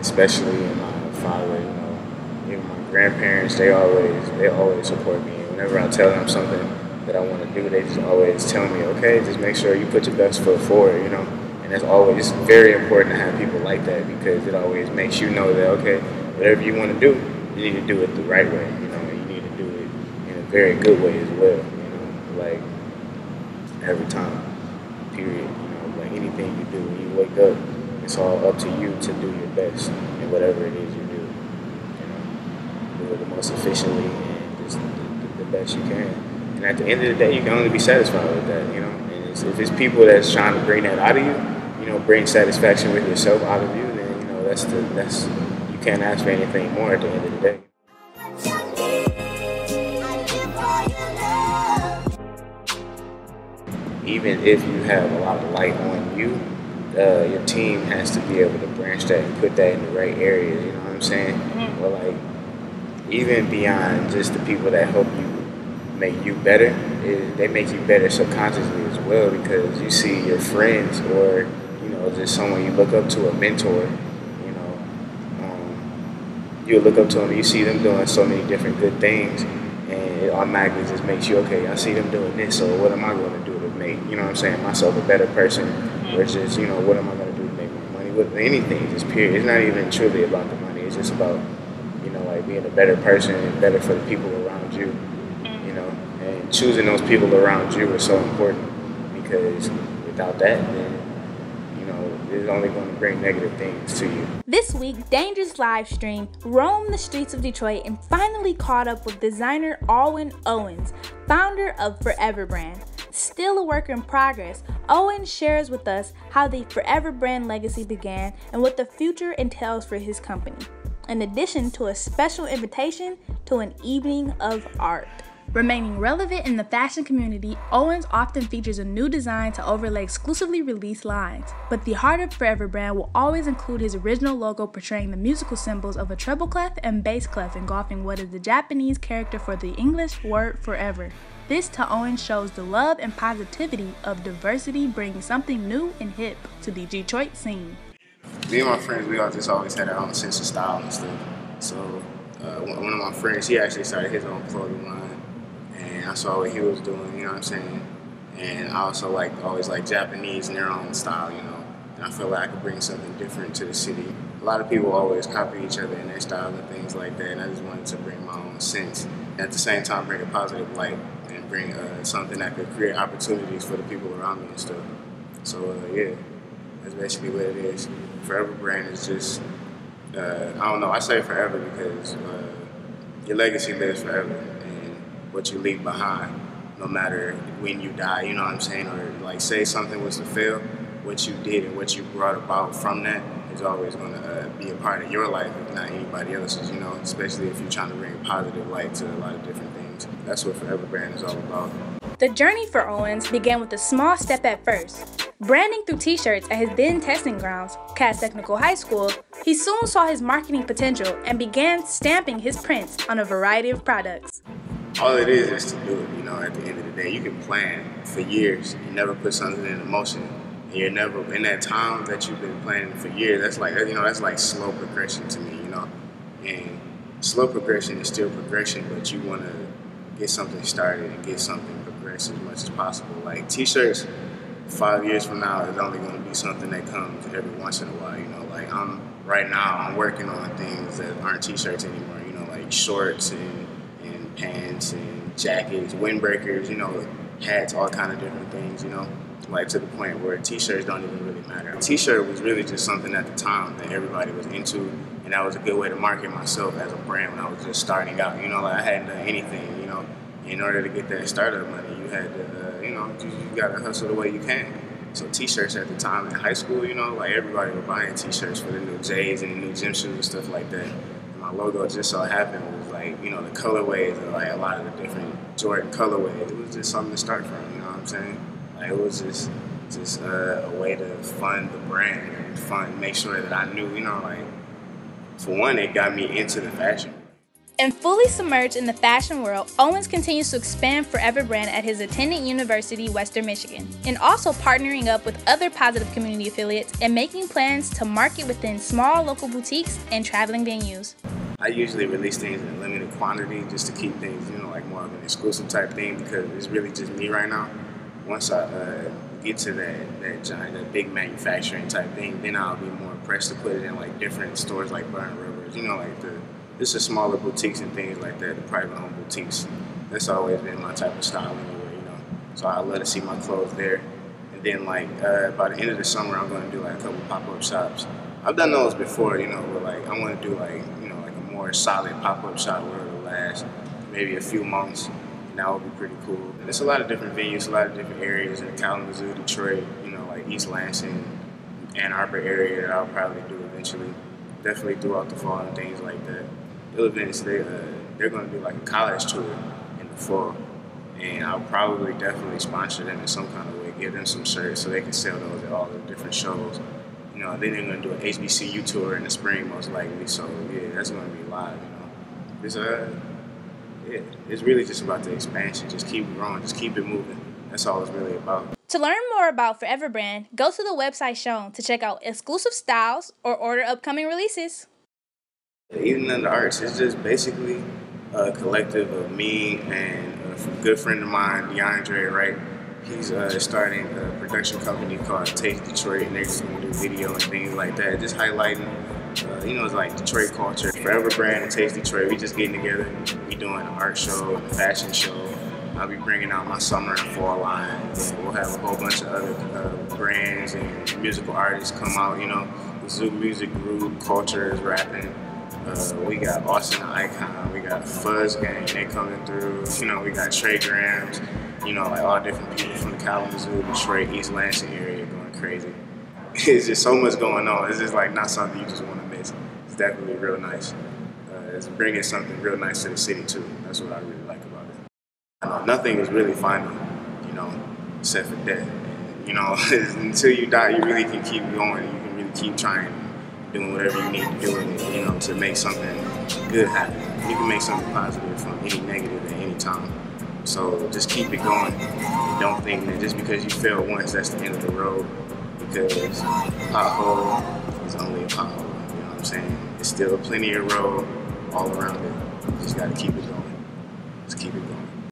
especially in my father, you know, even my grandparents, they always they always support me. Whenever I tell them something that I want to do, they just always tell me, okay, just make sure you put your best foot forward, you know. And it's always very important to have people like that because it always makes you know that okay, whatever you want to do, you need to do it the right way, you know. And you need to do it in a very good way as well, you know. Like every time, period. You know, like anything you do, when you wake up it's all up to you to do your best in whatever it is you do. You know, do it the most efficiently the, best you can. And at the end of the day, you can only be satisfied with that. You know, and it's, if it's people that's trying to bring that out of you, you know, bring satisfaction with yourself out of you, then you know that's the that's you can't ask for anything more at the end of the day. Even if you have a lot of light on you, uh, your team has to be able to branch that and put that in the right areas. You know what I'm saying? Mm-hmm. Or like even beyond just the people that help you make you better, it, they make you better subconsciously as well because you see your friends or you know just someone you look up to, a mentor. You know, um, you look up to them, you see them doing so many different good things, and it automatically just makes you okay. I see them doing this, so what am I going to do to make you know what I'm saying myself a better person? versus you know what am I going to do to make more money with anything just period it's not even truly about the money it's just about you know like being a better person and better for the people around you you know and choosing those people around you is so important because without that then you know it's only going to bring negative things to you this week dangerous live stream roamed the streets of detroit and finally caught up with designer Aylwin owens founder of forever brand Still a work in progress, Owen shares with us how the Forever brand legacy began and what the future entails for his company, in addition to a special invitation to an evening of art. Remaining relevant in the fashion community, Owens often features a new design to overlay exclusively released lines. But the heart of Forever brand will always include his original logo portraying the musical symbols of a treble clef and bass clef, engulfing what is the Japanese character for the English word forever. This to Owen shows the love and positivity of diversity bringing something new and hip to the Detroit scene. Me and my friends, we all just always had our own sense of style and stuff. So uh, one of my friends, he actually started his own clothing line, I saw what he was doing. You know what I'm saying? And I also like always like Japanese in their own style. You know, and I feel like I could bring something different to the city. A lot of people always copy each other in their style and things like that, and I just wanted to bring my own sense. At the same time, bring a positive light and bring uh, something that could create opportunities for the people around me and stuff. So uh, yeah, that's basically what it is. Forever brand is just uh, I don't know. I say forever because uh, your legacy lives forever, what you leave behind, no matter when you die. You know what I'm saying? Or like say something was to fail, what you did and what you brought about from that is always going to uh, be a part of your life, if not anybody else's. You know, especially if you're trying to bring positive light to a lot of different things. That's what Forever Brand is all about. The journey for Owens began with a small step at first. Branding through t shirts at his then testing grounds, Cass Technical High School, he soon saw his marketing potential and began stamping his prints on a variety of products. All it is is to do it, you know, at the end of the day. You can plan for years, you never put something into motion. And you're never, in that time that you've been planning for years, that's like, you know, that's like slow progression to me, you know. And slow progression is still progression, but you want to get something started and get something progressed as much as possible. Like t-shirts, five years from now is only going to be something that comes every once in a while. You know, like I'm right now, I'm working on things that aren't t-shirts anymore. You know, like shorts and pants and jackets, windbreakers. You know, hats, all kind of different things. You know. Like to the point where t-shirts don't even really matter. A t-shirt was really just something at the time that everybody was into, and that was a good way to market myself as a brand when I was just starting out. You know, like I hadn't done anything You know, in order to get that startup money, you had to, uh, you know, you, you got to hustle the way you can. So t-shirts at the time in high school, you know, like everybody was buying t-shirts for the new J's and the new gym shoes and stuff like that. And my logo just so happened like you know the colorways and like a lot of the different Jordan colorways. It was just something to start from. You know what I'm saying? Like it was just just uh, a way to fund the brand and fund make sure that I knew. You know, like for one, it got me into the fashion. And fully submerged in the fashion world, Owens continues to expand Forever Brand at his attendant university, Western Michigan, and also partnering up with other positive community affiliates and making plans to market within small local boutiques and traveling venues. I usually release things in limited quantity just to keep things, you know, like more of an exclusive type thing because it's really just me right now. Once I uh, get to that that giant, that big manufacturing type thing, then I'll be more pressed to put it in like different stores like Burn Rubber, you know, like the the smaller boutiques and things like that, the private home boutiques. That's always been my type of style anyway, you know. So I love to see my clothes there. And then like uh, by the end of the summer, I'm gonna do like a couple pop up shops. I've done those before, you know, but like I want to do like you know like a more solid pop up shop where it'll last maybe a few months. And that would be pretty cool. And there's a lot of different venues, a lot of different areas in Kalamazoo, Detroit, you know, like East Lansing, Ann Arbor area that I'll probably do eventually. Definitely throughout the fall and things like that events, they uh, they're going to do like a college tour in the fall, and I'll probably definitely sponsor them in some kind of way, give them some shirts so they can sell those at all the different shows. You know, then they're going to do an HBCU tour in the spring most likely. So yeah, that's going to be live. You know, it's uh, yeah, it's really just about the expansion. Just keep growing, just keep it moving. That's all it's really about. To learn more about Forever Brand, go to the website shown to check out exclusive styles or order upcoming releases. Even in the Arts it's just basically a collective of me and a good friend of mine, DeAndre, right? He's uh, starting a production company called Taste Detroit, and they're gonna do video and things like that, just highlighting, uh, you know, it's like Detroit culture. Forever Brand and Taste Detroit, we just getting together. We doing an art show, a fashion show. I'll be bringing out my summer and fall line. We'll have a whole bunch of other uh, brands and musical artists come out. You know, the Zoo Music Group, Culture is rapping. Uh, we got Austin Icon, we got Fuzz Gang, they coming through. You know, we got Trey Grams, you know, like all different people from the Kalamazoo, Detroit, East Lansing area going crazy. It's just so much going on. It's just like not something you just want to miss. It's definitely real nice. Uh, it's bringing something real nice to the city too. That's what I really like about it. Know nothing is really final, you know, except for death. You know, until you die, you really can keep going. You can really keep trying doing whatever you need to do, you know, to make something good happen. You can make something positive from any negative at any time. So just keep it going. Don't think that just because you fail once, that's the end of the road. Because pothole is only a pothole. You know what I'm saying? It's still plenty of road all around it. You just got to keep it